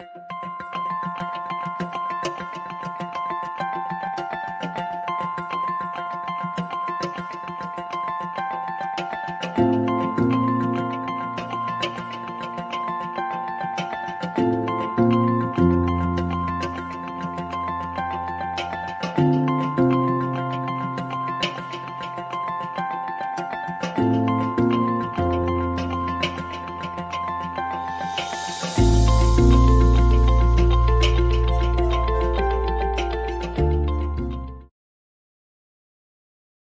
you